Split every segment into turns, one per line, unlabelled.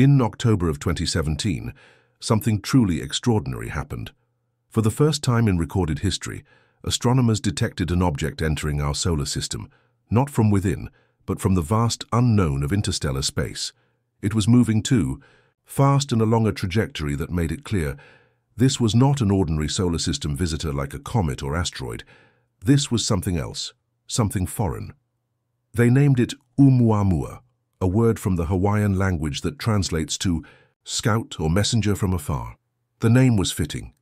In October of 2017, something truly extraordinary happened. For the first time in recorded history, astronomers detected an object entering our solar system, not from within, but from the vast unknown of interstellar space. It was moving too, fast and along a trajectory that made it clear this was not an ordinary solar system visitor like a comet or asteroid. This was something else, something foreign. They named it Oumuamua, a word from the Hawaiian language that translates to scout or messenger from afar. The name was fitting.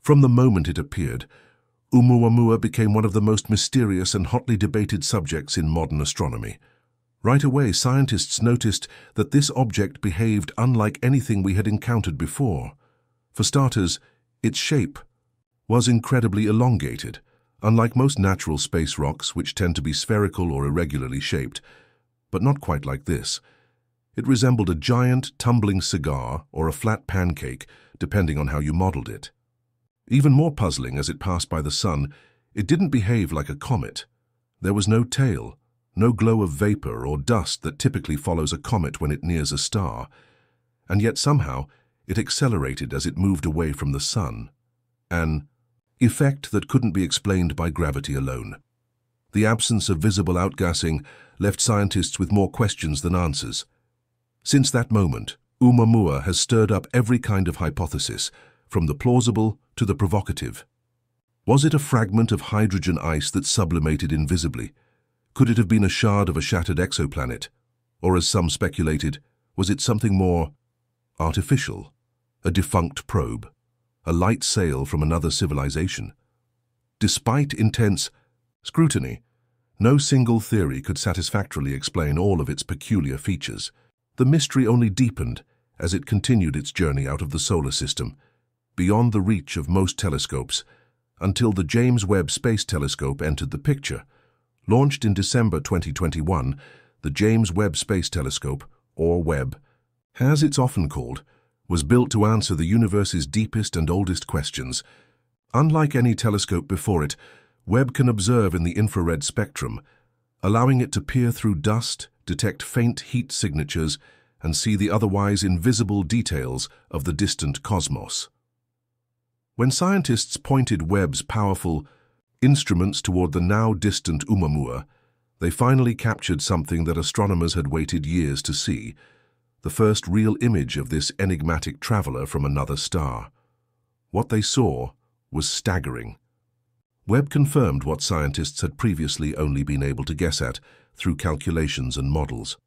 From the moment it appeared, Oumuamua became one of the most mysterious and hotly debated subjects in modern astronomy. Right away, scientists noticed that this object behaved unlike anything we had encountered before. For starters, its shape was incredibly elongated. Unlike most natural space rocks, which tend to be spherical or irregularly shaped, but not quite like this. It resembled a giant, tumbling cigar or a flat pancake, depending on how you modeled it. Even more puzzling as it passed by the sun, it didn't behave like a comet. There was no tail, no glow of vapor or dust that typically follows a comet when it nears a star, and yet somehow it accelerated as it moved away from the sun. An effect that couldn't be explained by gravity alone. The absence of visible outgassing left scientists with more questions than answers. Since that moment, Oumuamua has stirred up every kind of hypothesis, from the plausible to the provocative. Was it a fragment of hydrogen ice that sublimated invisibly? Could it have been a shard of a shattered exoplanet? Or as some speculated, was it something more artificial? a defunct probe, a light sail from another civilization. Despite intense scrutiny, no single theory could satisfactorily explain all of its peculiar features. The mystery only deepened as it continued its journey out of the solar system, beyond the reach of most telescopes, until the James Webb Space Telescope entered the picture. Launched in December 2021, the James Webb Space Telescope, or Webb, as it's often called, was built to answer the universe's deepest and oldest questions. Unlike any telescope before it, Webb can observe in the infrared spectrum, allowing it to peer through dust, detect faint heat signatures, and see the otherwise invisible details of the distant cosmos. When scientists pointed Webb's powerful instruments toward the now distant Oumuamua, they finally captured something that astronomers had waited years to see, the first real image of this enigmatic traveler from another star. What they saw was staggering. Webb confirmed what scientists had previously only been able to guess at through calculations and models.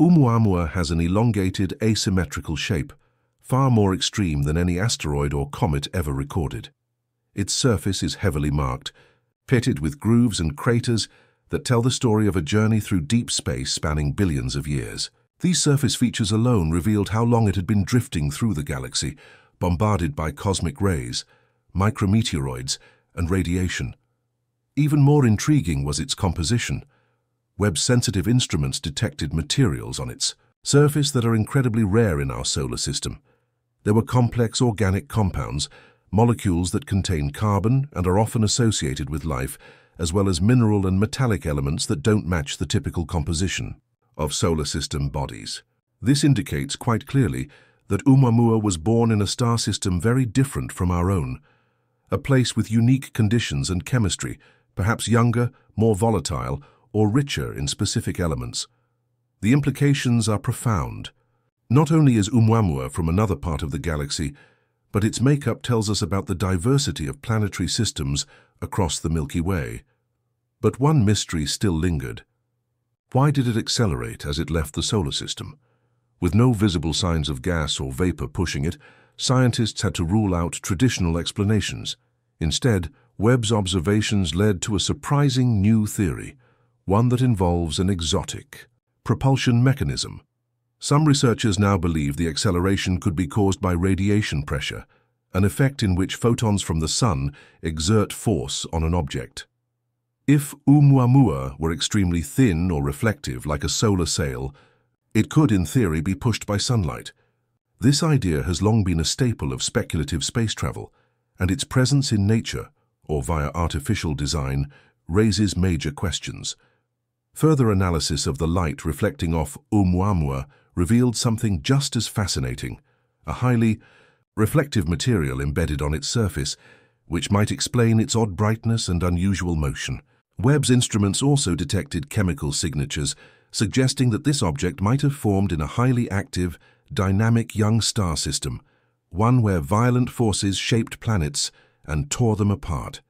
Oumuamua has an elongated, asymmetrical shape, far more extreme than any asteroid or comet ever recorded. Its surface is heavily marked, pitted with grooves and craters that tell the story of a journey through deep space spanning billions of years. These surface features alone revealed how long it had been drifting through the galaxy, bombarded by cosmic rays, micrometeoroids, and radiation. Even more intriguing was its composition. Webb's sensitive instruments detected materials on its surface that are incredibly rare in our solar system. There were complex organic compounds, molecules that contain carbon and are often associated with life, as well as mineral and metallic elements that don't match the typical composition of solar system bodies. This indicates quite clearly that Oumuamua was born in a star system very different from our own, a place with unique conditions and chemistry, perhaps younger, more volatile, or richer in specific elements. The implications are profound. Not only is Oumuamua from another part of the galaxy, but its makeup tells us about the diversity of planetary systems across the Milky Way. But one mystery still lingered. Why did it accelerate as it left the solar system? With no visible signs of gas or vapor pushing it, scientists had to rule out traditional explanations. Instead, Webb's observations led to a surprising new theory, one that involves an exotic propulsion mechanism. Some researchers now believe the acceleration could be caused by radiation pressure, an effect in which photons from the sun exert force on an object. If Oumuamua were extremely thin or reflective like a solar sail, it could in theory be pushed by sunlight. This idea has long been a staple of speculative space travel, and its presence in nature, or via artificial design, raises major questions. Further analysis of the light reflecting off Oumuamua revealed something just as fascinating, a highly reflective material embedded on its surface, which might explain its odd brightness and unusual motion. Webb's instruments also detected chemical signatures, suggesting that this object might have formed in a highly active, dynamic young star system, one where violent forces shaped planets and tore them apart.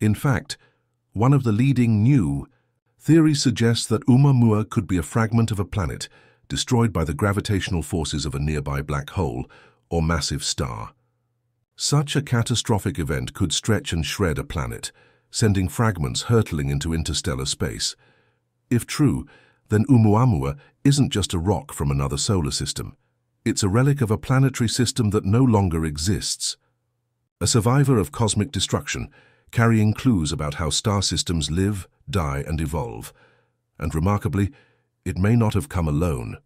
In fact, one of the leading new theories suggests that Oumuamua could be a fragment of a planet destroyed by the gravitational forces of a nearby black hole or massive star. Such a catastrophic event could stretch and shred a planet, sending fragments hurtling into interstellar space. If true, then Oumuamua isn't just a rock from another solar system. It's a relic of a planetary system that no longer exists. A survivor of cosmic destruction, carrying clues about how star systems live, die and evolve. And remarkably, it may not have come alone.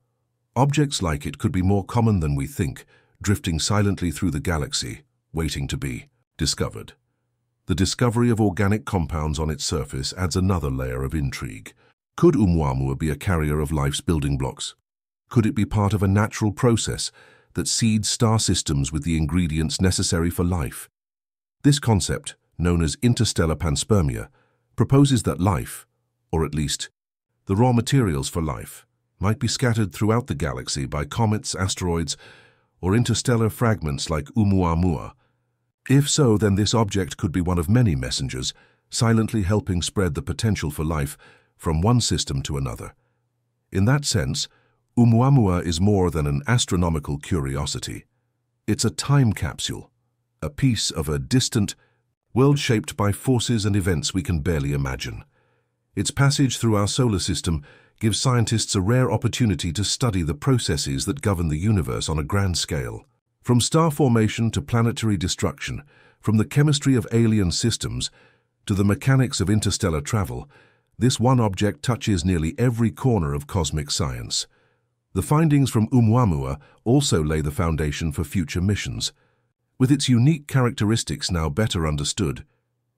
Objects like it could be more common than we think, drifting silently through the galaxy, waiting to be discovered. The discovery of organic compounds on its surface adds another layer of intrigue. Could Oumuamua be a carrier of life's building blocks? Could it be part of a natural process that seeds star systems with the ingredients necessary for life? This concept, known as interstellar panspermia, proposes that life, or at least the raw materials for life, might be scattered throughout the galaxy by comets, asteroids, or interstellar fragments like Oumuamua. If so, then this object could be one of many messengers, silently helping spread the potential for life from one system to another. In that sense, Oumuamua is more than an astronomical curiosity. It's a time capsule, a piece of a distant world shaped by forces and events we can barely imagine. Its passage through our solar system gives scientists a rare opportunity to study the processes that govern the universe on a grand scale. From star formation to planetary destruction, from the chemistry of alien systems to the mechanics of interstellar travel, this one object touches nearly every corner of cosmic science. The findings from Oumuamua also lay the foundation for future missions. With its unique characteristics now better understood,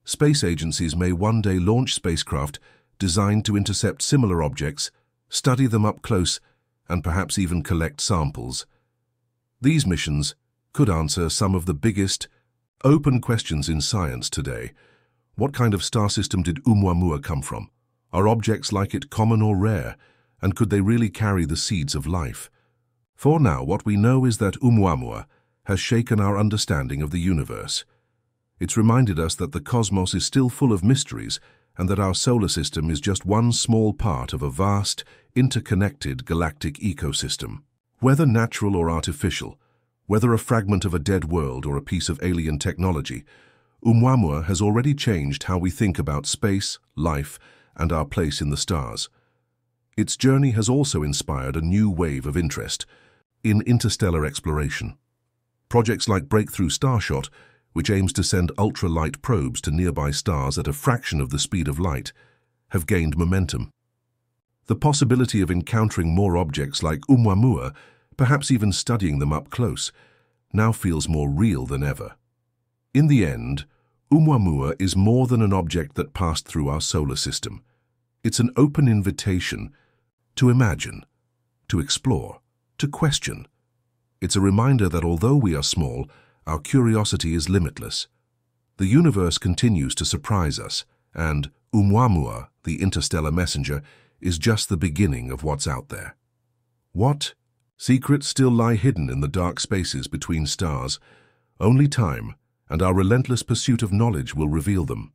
space agencies may one day launch spacecraft designed to intercept similar objects, study them up close, and perhaps even collect samples. These missions could answer some of the biggest, open questions in science today. What kind of star system did Oumuamua come from? Are objects like it common or rare? And could they really carry the seeds of life? For now, what we know is that Oumuamua has shaken our understanding of the universe. It's reminded us that the cosmos is still full of mysteries and that our solar system is just one small part of a vast, interconnected galactic ecosystem. Whether natural or artificial, whether a fragment of a dead world or a piece of alien technology, Oumuamua has already changed how we think about space, life, and our place in the stars. Its journey has also inspired a new wave of interest in interstellar exploration. Projects like Breakthrough Starshot, which aims to send ultralight probes to nearby stars at a fraction of the speed of light, have gained momentum. The possibility of encountering more objects like Oumuamua, perhaps even studying them up close, now feels more real than ever. In the end, Oumuamua is more than an object that passed through our solar system. It's an open invitation to imagine, to explore, to question. It's a reminder that although we are small, our curiosity is limitless. The universe continues to surprise us, and Oumuamua, the interstellar messenger, is just the beginning of what's out there. What? Secrets still lie hidden in the dark spaces between stars. Only time, and our relentless pursuit of knowledge will reveal them.